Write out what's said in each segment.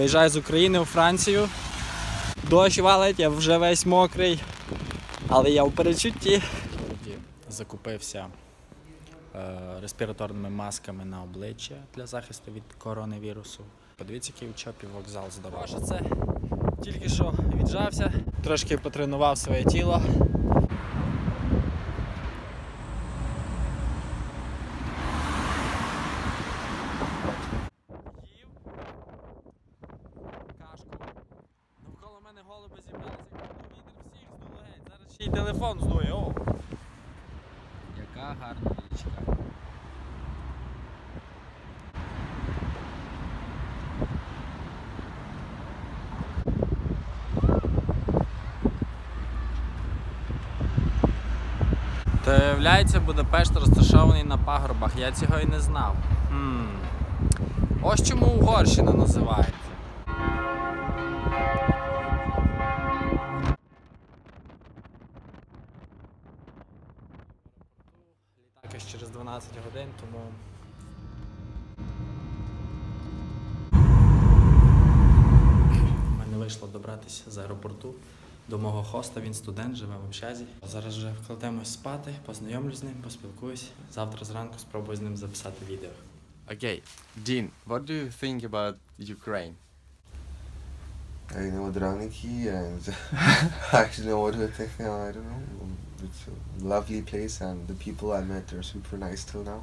Виїжджаю з України у Францію. Дощ валить, я вже весь мокрий, але я в перечутті. Закупився е, респіраторними масками на обличчя для захисту від коронавірусу. Подивіться, який у чопі вокзал здоровий. Що це тільки що віджався, трошки потренував своє тіло. Виявляється, Будапешт розташований на пагорбах. Я цього і не знав. Хм. Ось чому Угорщина називається. Літак аж через 12 годин, тому. У мене вийшло добратися з аеропорту до мого хоста. Він студент, живе в общазі. Зараз вже вкладемось спати, познайомлюсь з ним, поспілкуюсь. Завтра зранку спробую з ним записати відео. Okay, Dean, what do you think about Ukraine? I know Draniki and I actually know what to think now. I don't know. It's a lovely place and the people I met are super nice till now.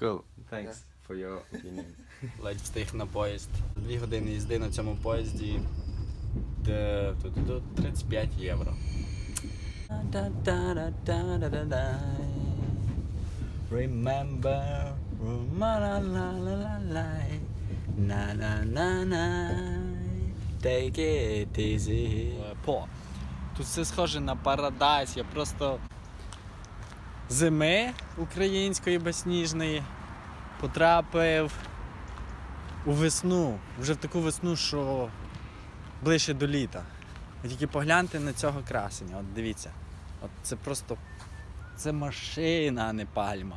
Cool, thanks for your opinion. Ледь встиг на поїзд. Дві години їзди на цьому поїзді. Де ту-ту-ту, 35 євро. Remember, take it easy. По. Тут все схоже на парадайз. Я просто зими української безсніжної потрапив у весну. Вже в таку весну, що ближче до літа. Тільки погляньте на цього красення. От дивіться. От це просто. Це машина, а не пальма.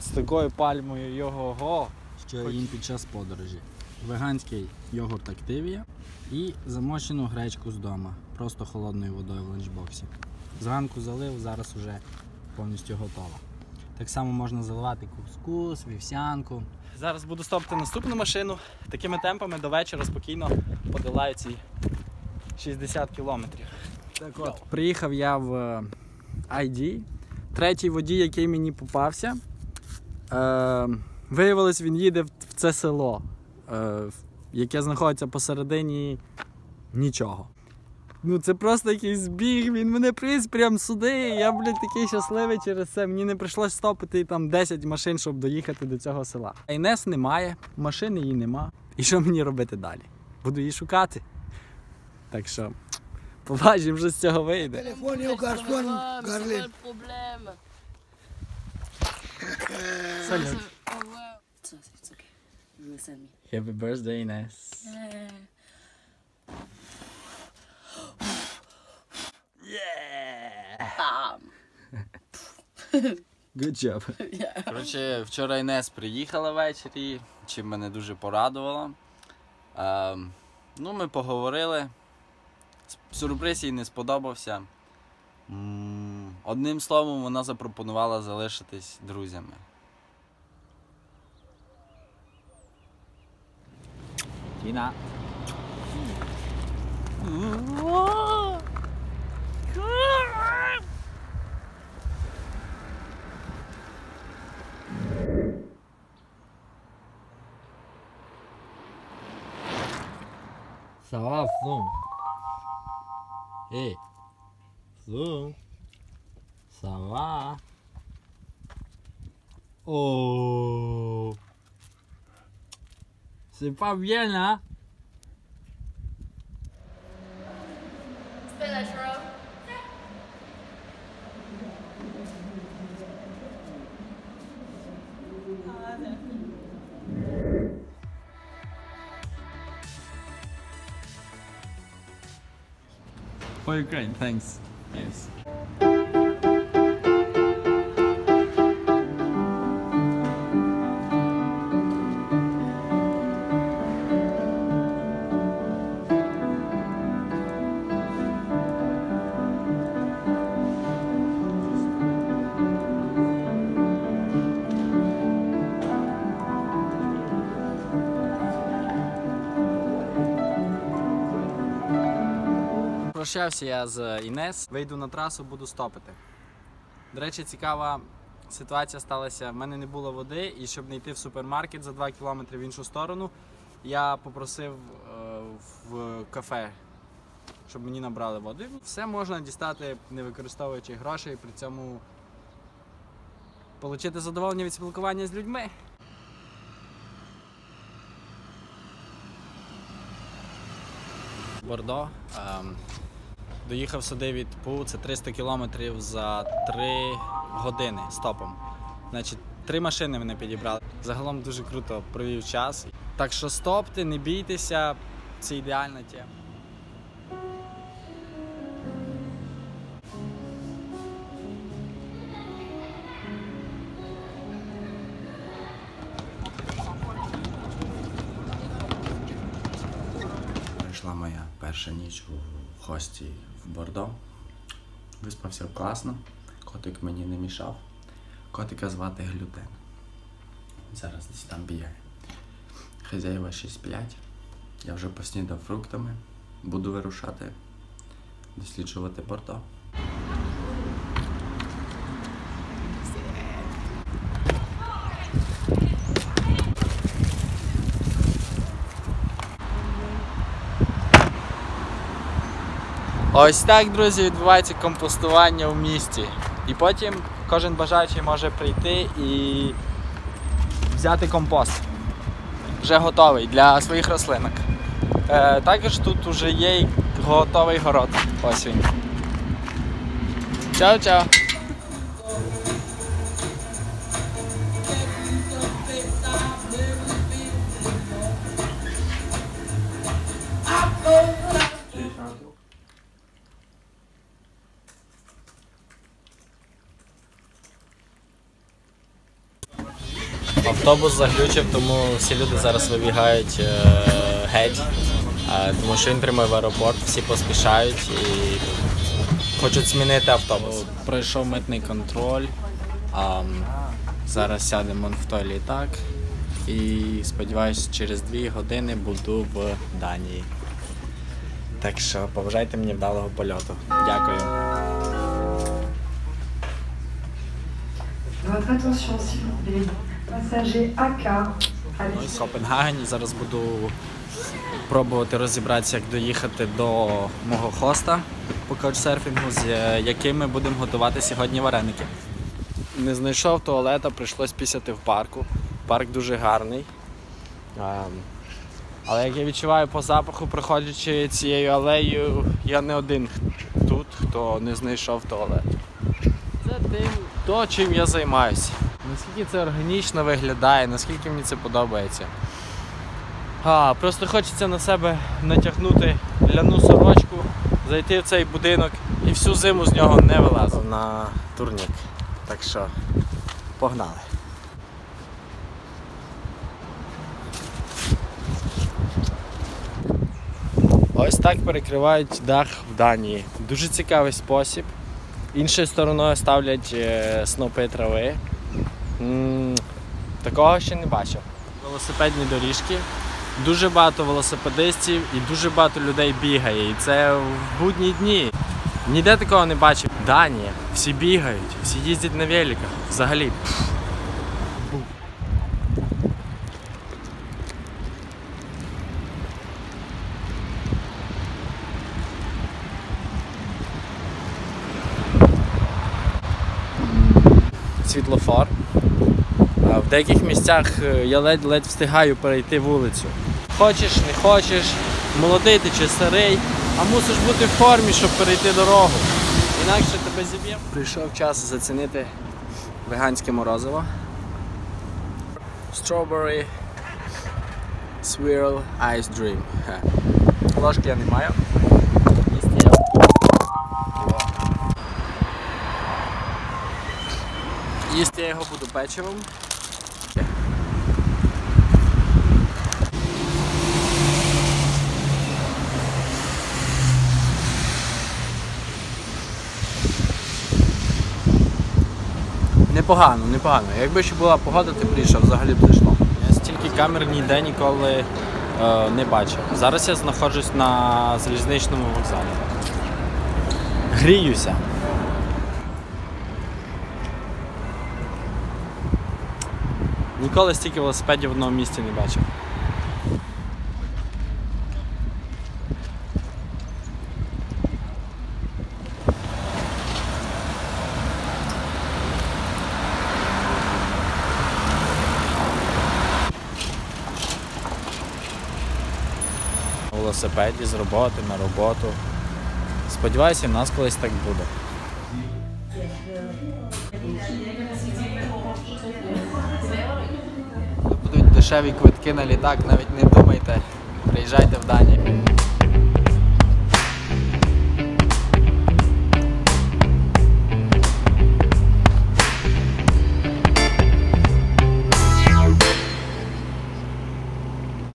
З такою пальмою його го. Що їм під час подорожі. Веганський йогурт Активія і замочену гречку з дома. Просто холодною водою в ланчбоксі. Зранку залив, зараз вже повністю готова. Так само можна заливати кускус, вівсянку. Зараз буду стопити наступну машину. Такими темпами до вечора спокійно подолаю ці 60 кілометрів. Так от, приїхав я в е, ID. Третій водій, який мені попався. Е, виявилось, він їде в це село, е, яке знаходиться посередині нічого. Ну це просто якийсь збіг, він мене привіз прямо сюди. Я, блядь, такий щасливий через це. Мені не прийшлось стопити там 10 машин, щоб доїхати до цього села. Айнес немає, машини її нема. І що мені робити далі? Буду її шукати. Так що, побачимо, що з цього вийде. Garçon, C'est Garlin. pas. Салют. Oh, wow. It's, it's okay. You will send me. Happy birthday, Інес. Bam. Good job. Yeah. Коротше, вчора Інес приїхала ввечері, чим мене дуже порадувало. Е, ну, ми поговорили. Сюрприз їй не сподобався. Одним словом, вона запропонувала залишитись друзями. Тіна. Ça va, Flum? Hey, Flum? Ça va? Oh! C'est pas bien là? For Ukraine, thanks. Yes. Попрощався я з Інес, вийду на трасу, буду стопити. До речі, цікава ситуація сталася. В мене не було води, і щоб не йти в супермаркет за 2 кілометри в іншу сторону, я попросив е, в кафе, щоб мені набрали води. Все можна дістати, не використовуючи грошей, при цьому отримати задоволення від спілкування з людьми. Бордо. Ем, доїхав сюди від Пу, це 300 кілометрів за 3 години стопом. Значить, три машини мене підібрали. Загалом дуже круто провів час. Так що стопте, не бійтеся, це ідеальна тема. Прийшла моя перша ніч у хості в Бордо. Виспався класно, котик мені не мішав. Котика звати Глютен. Зараз десь там бігає. Хазяєва 6-5. Я вже поснідав фруктами. Буду вирушати, досліджувати Бордо. Ось так, друзі, відбувається компостування в місті. І потім кожен бажаючий може прийти і взяти компост. Вже готовий для своїх рослинок. Е, також тут вже є готовий город. Ось він. Чао-чао! Автобус заглючив, тому всі люди зараз вибігають е, геть, е, тому що він прямує в аеропорт, всі поспішають і хочуть змінити автобус. Пройшов митний контроль. А, зараз сядемо в той літак і сподіваюся, через дві години буду в Данії. Так що побажайте мені вдалого польоту. Дякую. Votre attention, s'il vous plaît. AK Ну, з Копенгагені. Зараз буду пробувати розібратися, як доїхати до мого хоста по каучсерфінгу, з е, яким ми будемо готувати сьогодні вареники. Не знайшов туалета, прийшлось пісяти в парку. Парк дуже гарний. Ем, Але як я відчуваю по запаху, проходячи цією алеєю, я не один тут, хто не знайшов туалет. Це тим, то, чим я займаюся. Наскільки це органічно виглядає, наскільки мені це подобається. А, просто хочеться на себе натягнути ляну сорочку, зайти в цей будинок і всю зиму з нього не вилазив на турнік. Так що, погнали. Ось так перекривають дах в Данії. Дуже цікавий спосіб. Іншою стороною ставлять е, снопи трави. Такого ще не бачив. Велосипедні доріжки. Дуже багато велосипедистів і дуже багато людей бігає. І це в будні дні. Ніде такого не бачив. Данія. Всі бігають, всі їздять на великах. Взагалі. Світлофор. В деяких місцях е, я ледь-ледь встигаю перейти вулицю. Хочеш, не хочеш, молодий ти чи старий, а мусиш бути в формі, щоб перейти дорогу. Інакше тебе зіб'є. Прийшов час зацінити веганське морозиво. Strawberry Swirl Ice Dream. Ложки я не маю. Їсти я його буду печивом. Непогано, непогано. Якби ще була погода тепліша, взагалі б зайшло. Я стільки камер ніде ніколи е, не бачив. Зараз я знаходжусь на залізничному вокзалі. гріюся. Ніколи стільки велосипедів в одному місці не бачив. На велосипеді з роботи на роботу. Сподіваюся, в нас колись так буде. Будуть дешеві квитки на літак, навіть не думайте. Приїжджайте в Данію.